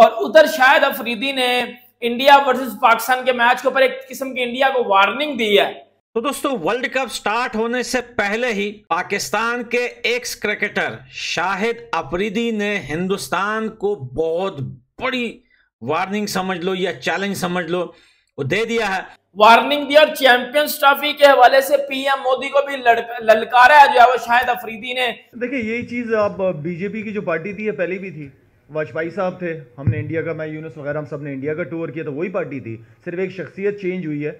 और उधर शायद अफरीदी ने इंडिया वर्सेस पाकिस्तान के मैच के ऊपर एक किस्म की इंडिया को वार्निंग दी है। तो दोस्तों वर्ल्ड कप स्टार्ट होने से पहले ही पाकिस्तान के एक्स क्रिकेटर शाहिद अफरीदी ने हिंदुस्तान को बहुत बड़ी वार्निंग समझ लो या चैलेंज समझ लो वो दे दिया है। वार्निंग दी और चैंपियंस ट्रॉफी के हवाले से पीएम मोदी को भी ललकारा है जो है वो शायद अफरीदी ने। देखिए यही चीज़ अब बीजेपी की जो पार्टी थी पहले भी थी। वाजपेयी साहब थे हमने इंडिया का मैं यूनुस वगैरह हम सबने इंडिया का टूर किया तो वही पार्टी थी। सिर्फ़ एक शख्सियत चेंज हुई है।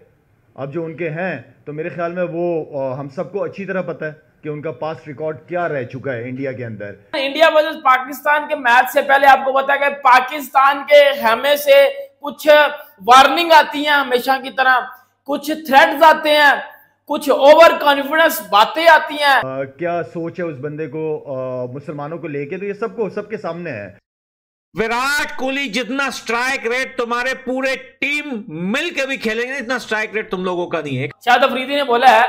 अब जो उनके हैं तो मेरे ख्याल में वो हम सबको अच्छी तरह पता है कि उनका पास्ट रिकॉर्ड क्या रह चुका है इंडिया के अंदर। इंडिया वर्सेस पाकिस्तान के मैच से पहले आपको पता है पाकिस्तान के हमें से कुछ वार्निंग आती है हमेशा की तरह। कुछ थ्रेड्स आते हैं कुछ ओवर कॉन्फिडेंस बातें आती हैं। क्या सोच है उस बंदे को मुसलमानों को लेके? तो ये सबको सबके सामने है। विराट कोहली, जितना स्ट्राइक रेट तुम्हारे पूरे टीम मिलकर भी खेलेंगे, इतना स्ट्राइक रेट तुम लोगों का नहीं है। शायद अफरीदी ने बोला है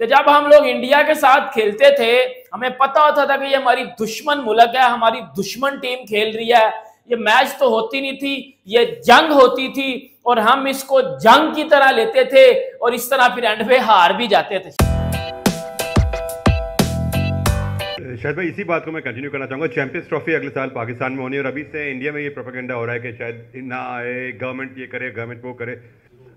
कि जब हम लोग इंडिया के साथ खेलते थे, हमें पता होता था कि ये हमारी दुश्मन मुल्क है, हमारी दुश्मन टीम खेल रही है। ये मैच तो होती नहीं थी, ये जंग होती थी और हम इसको जंग की तरह लेते थे और इस तरह फिर एंड पे हार भी जाते थे। शायद भाई इसी बात को मैं कंटिन्यू करना चाहूँगा। चैंपियंस ट्रॉफी अगले साल पाकिस्तान में होनी और अभी से इंडिया में ये प्रोपेगेंडा हो रहा है कि शायद ना आए गवर्नमेंट ये करे गवर्नमेंट वो करे।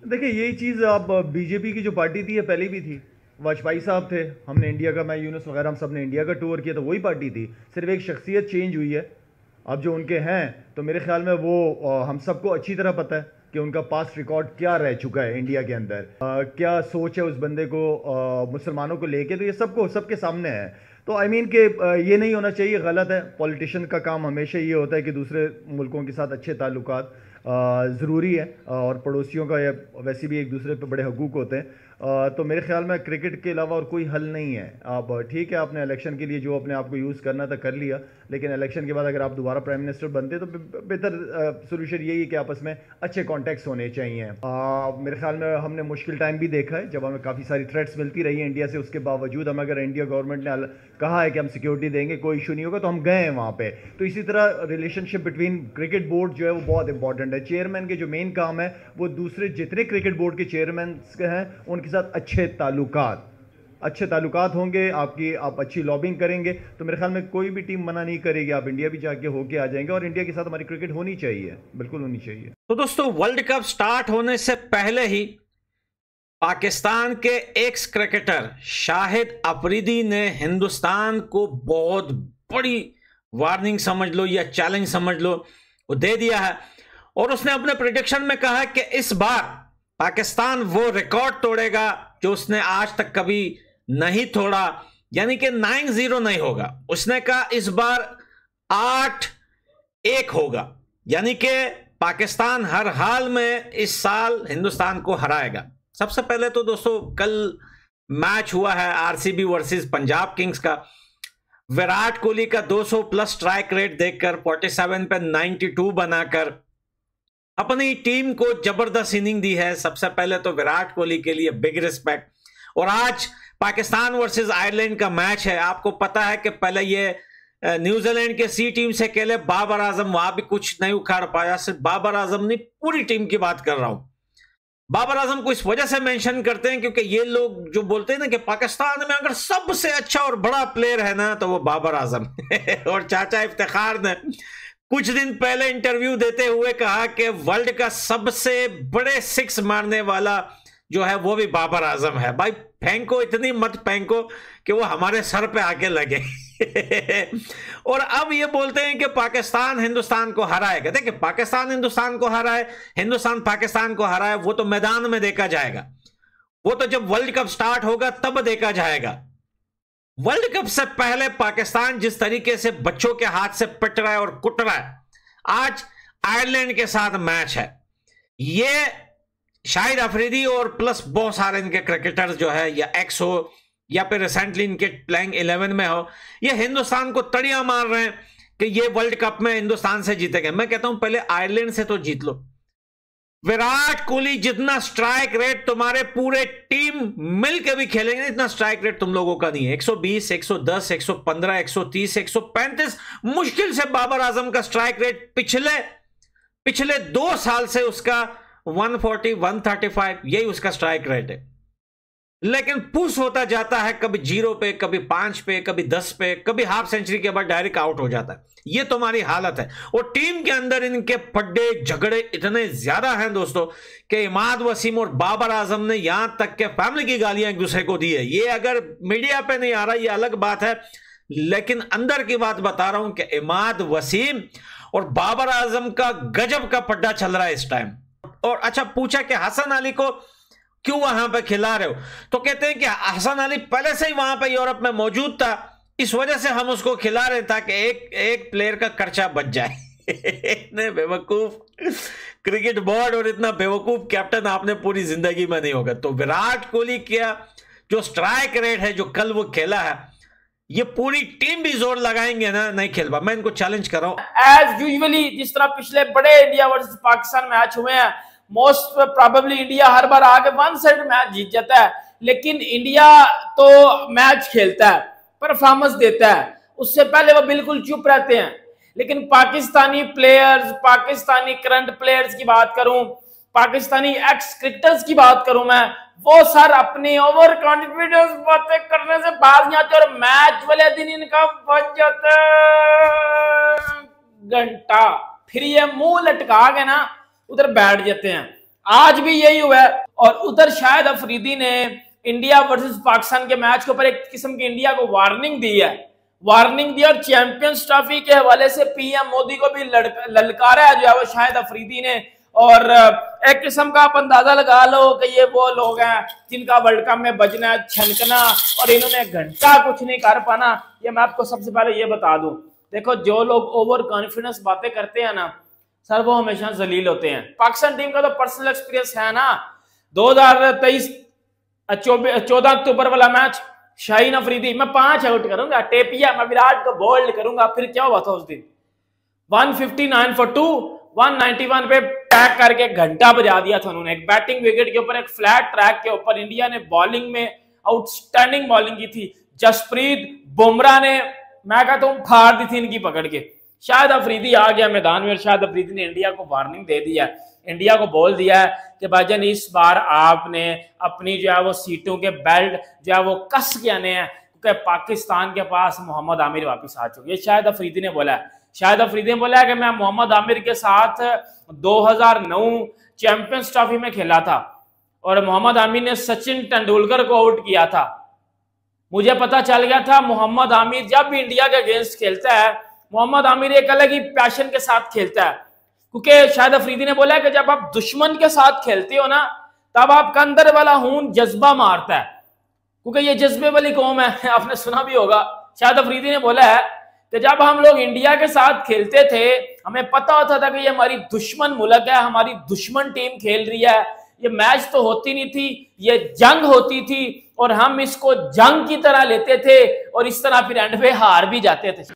देखिए, यही चीज़ अब बीजेपी की जो पार्टी थी पहले भी थी। वाजपेयी साहब थे, हमने इंडिया का, मैं यूनुस वगैरह, हम सबने इंडिया का टूर किया तो वही पार्टी थी। सिर्फ़ एक शख्सियत चेंज हुई है। अब जो उनके हैं तो मेरे ख्याल में वो हम सबको अच्छी तरह पता है। कि उनका पास रिकॉर्ड क्या रह चुका है इंडिया के अंदर? आ, क्या सोच है उस बंदे को मुसलमानों को लेके? तो ये सबको सबके सामने है। तो आई I मीन mean कि ये नहीं होना चाहिए गलत है। पॉलिटिशियन का काम हमेशा ये होता है कि दूसरे मुल्कों के साथ अच्छे ताल्लुकात ज़रूरी है। और पड़ोसियों का या वैसे भी एक दूसरे पे बड़े हकूक़ होते हैं। तो मेरे ख्याल में क्रिकेट के अलावा और कोई हल नहीं है। आप ठीक है आपने इलेक्शन के लिए जो अपने आप को यूज़ करना था कर लिया लेकिन इलेक्शन के बाद अगर आप दोबारा प्राइम मिनिस्टर बनते तो बेहतर सोल्यूशन यही है कि आपस में अच्छे कॉन्टैक्ट्स होने चाहिए। आ, मेरे ख्याल में हमने मुश्किल टाइम भी देखा है जब हमें काफ़ी सारी थ्रेट्स मिलती रही है इंडिया से उसके बावजूद हम अगर इंडिया गवर्नमेंट ने कहा है कि हम सिक्योरिटी देंगे कोई इशू नहीं होगा तो हम गए हैं वहाँ पर तो इसी तरह रिलेशनशिप बिटवीन क्रिकेट बोर्ड जो है वो बहुत इंपॉर्टेंट है। चेयरमैन के जो मेन काम है वो दूसरे जितने क्रिकेट बोर्ड के चेयरमैन हैं उनके साथ अच्छे ताल्लुकात। अच्छे ताल्लुकात होंगे, आपकी, आप अच्छी लॉबिंग करेंगे। तो मेरे ख्याल में कोई भी टीम मना नहीं करेगी, आप इंडिया भी जाके होके आ जाएँगे और इंडिया के साथ हमारी क्रिकेट होनी चाहिए, बिल्कुल होनी चाहिए। तो दोस्तों वर्ल्ड कप स्टार्ट होने से पहले ही पाकिस्तान के एक्स क्रिकेटर शाहिद अफरीदी ने हिंदुस्तान को बहुत बड़ी वार्निंग समझ लो या चैलेंज समझ लो, वो दे दिया है। और उसने अपने प्रोडिक्शन में कहा कि इस बार पाकिस्तान वो रिकॉर्ड तोड़ेगा जो उसने आज तक कभी नहीं तोड़ा, यानी कि नाइन ज़ीरो नहीं होगा। उसने कहा, इस बार आठ एक होगा। यानी कि पाकिस्तान हर हाल में इस साल हिंदुस्तान को हराएगा। सबसे पहले तो दोस्तों, कल मैच हुआ है आरसीबी वर्सेस पंजाब किंग्स का। विराट कोहली का 200 प्लस स्ट्राइक रेट देखकर 47 पे 92 बनाकर अपनी टीम को ज़बरदस्त इनिंग दी है। सबसे पहले तो विराट कोहली के लिए बिग रिस्पेक्ट। और आज पाकिस्तान वर्सेस आयरलैंड का मैच है। आपको पता है कि पहले ये न्यूजीलैंड के सी टीम से खेले, बाबर आज़म वहाँ भी कुछ नहीं उखाड़ पाया। सिर्फ़ बाबर आज़म नहीं, पूरी टीम की बात कर रहा हूँ। बाबर आज़म को इस वजह से मेंशन करते हैं क्योंकि ये लोग जो बोलते हैं ना कि पाकिस्तान में अगर सबसे अच्छा और बड़ा प्लेयर है ना तो वो बाबर आज़म। और चाचा इफ्तार ने कुछ दिन पहले इंटरव्यू देते हुए कहा कि वर्ल्ड का सबसे बड़े सिक्स मारने वाला जो है वो भी बाबर आज़म है। भाई, फेंको, इतनी मत फेंको कि वो हमारे सर पे आके लगे। और अब ये बोलते हैं कि पाकिस्तान हिंदुस्तान को हराएगा। देखिए, पाकिस्तान हिंदुस्तान को हराए, हिंदुस्तान पाकिस्तान को हराए, वो तो मैदान में देखा जाएगा। वो तो जब वर्ल्ड कप स्टार्ट होगा, तब देखा जाएगा। वर्ल्ड कप से पहले पाकिस्तान जिस तरीके से बच्चों के हाथ से पिट रहा है और कुट रहा है, आज आयरलैंड के साथ मैच है। ये शाहिद अफरीदी और प्लस बहुत सारे इनके क्रिकेटर्स जो है, या एक्स हो, या फिर रिसेंटली इनके प्लेइंग इलेवन में हो, ये हिंदुस्तान को तड़िया मार रहे हैं कि ये वर्ल्ड कप में हिंदुस्तान से जीतेंगे। मैं कहता हूँ, पहले आयरलैंड से तो जीत लो। विराट कोहली जितना स्ट्राइक रेट तुम्हारे पूरे टीम मिलकर भी खेलेंगे इतना स्ट्राइक रेट तुम लोगों का नहीं है। 120, 110, 115, 130, 135 मुश्किल से बाबर आज़म का स्ट्राइक रेट पिछले पिछले दो साल से उसका 140 135 यही उसका स्ट्राइक रेट है। लेकिन पुश होता जाता है, कभी ज़ीरो पे, कभी पाँच पे, कभी दस पे, कभी हाफ़ सेंचुरी के बाद डायरेक्ट आउट हो जाता है। ये तुम्हारी हालत है। और टीम के अंदर इनके पड्डे झगड़े इतने ज़्यादा हैं दोस्तों कि इमाद वसीम और बाबर आज़म ने यहाँ तक के फैमिली की गालियाँ एक दूसरे को दी है। ये अगर मीडिया पे नहीं आ रहा, ये अलग बात है। लेकिन अंदर की बात बता रहा हूँ कि इमाद वसीम और बाबर आज़म का गजब का पड्डा चल रहा है इस टाइम और अच्छा पूछा कि हसन अली को क्यों वहाँ पर खिला रहे हो? तो कहते हैं कि हसन अली पहले से ही वहाँ पर यूरोप में मौजूद था। इस वजह से हम उसको खिला रहे ताकि एक एक प्लेयर का खर्चा बच जाए। इतने बेवकूफ़ क्रिकेट बोर्ड और इतना बेवकूफ़ कैप्टन आपने पूरी ज़िंदगी में नहीं होगा। तो विराट कोहली क्या, जो स्ट्राइक रेट है, जो कल वो खेला है, ये पूरी टीम भी ज़ोर लगाएँगे ना, नहीं खेल पा। मैं इनको चैलेंज कर रहा हूँ। एज यूजली जिस तरह पिछले बड़े इंडिया वर्सेस पाकिस्तान मैच हुए हैं मोस्ट प्रोबेबली इंडिया हर बार आगे वन साइड मैच जीत जाता है, लेकिन इंडिया तो मैच खेलता है परफॉर्मेंस देता है। उससे पहले वो बिल्कुल चुप रहते हैं। लेकिन Pakistani players Pakistani current players की बात करूँ, पाकिस्तानी एक्स क्रिकेटर्स की बात करूँ मैं, वो सर अपनी ओवर कॉन्फिडेंस बातें करने से बाहर नहीं आते और मैच वाले दिन इनका बच जाता घंटा, फिर ये मुँह लटका के ना उधर बैठ जाते हैं। आज भी यही हुआ है। और उधर शायद अफरीदी ने इंडिया वर्सेस पाकिस्तान के मैच के ऊपर एक किस्म की इंडिया को वार्निंग दी है। वार्निंग दी और चैंपियंस ट्रॉफी के हवाले से पीएम मोदी को भी ललकारा है जो है वो शायद अफरीदी ने। और एक किस्म का आप अंदाज़ा लगा लो कि ये वो लोग हैं जिनका वर्ल्ड कप में बजना छनकना और इन्होंने घंटा कुछ नहीं कर पाना। ये मैं आपको सबसे पहले ये बता दूँ। देखो, जो लोग ओवर कॉन्फिडेंस बातें करते हैं ना सर, वो हमेशा जलील होते हैं। पाकिस्तान टीम का तो पर्सनल एक्सपीरियंस है ना। 2023 चौदह अक्टूबर वाला मैच शाहीन अफरीदी। मैं पाँच आउट करूँगा। टेपिया, मैं विराट को बोल्ड करूँगा। फिर क्या हुआ था उस दिन? 159 फॉर टू 191 पे पैक करके घंटा बजा दिया था उन्होंने। एक बैटिंग विकेट के ऊपर, एक फ्लैट ट्रैक के ऊपर इंडिया ने बॉलिंग में आउटस्टैंडिंग बॉलिंग की थी। जसप्रीत बुमराह ने, मैं कहता हूँ, फाड़ दी थी इनकी पकड़ के। शायद अफरीदी आ गया मैदान में और शायद अफरीदी ने इंडिया को वार्निंग दे दिया इंडिया को बोल दिया है कि भाईजान इस बार आपने अपनी जो है वो सीटों के बेल्ट जो है वो कस के आने हैं क्योंकि पाकिस्तान के पास मोहम्मद आमिर वापस आ चुके हैं। शायद अफरीदी ने बोला है। शायद अफरीदी ने बोला है कि मैं मोहम्मद आमिर के साथ 2009 चैंपियंस ट्रॉफी में खेला था और मोहम्मद आमिर ने सचिन तेंदुलकर को आउट किया था। मुझे पता चल गया था, मोहम्मद आमिर जब भी इंडिया के अगेंस्ट खेलता है मोहम्मद आमिर एक अलग ही पैशन के साथ खेलता है। क्योंकि शायद अफरीदी ने बोला है कि जब आप दुश्मन के साथ खेलते हो ना, तब आपका अंदर वाला हून जज्बा मारता है। क्योंकि ये जज्बे वाली कौम है, आपने सुना भी होगा। शायद अफरीदी ने बोला है कि जब हम लोग इंडिया के साथ खेलते थे, हमें पता होता था कि ये हमारी दुश्मन मुलक है, हमारी दुश्मन टीम खेल रही है। ये मैच तो होती नहीं थी, ये जंग होती थी, और हम इसको जंग की तरह लेते थे, और इस तरह फिर एंड पे हार भी जाते थे।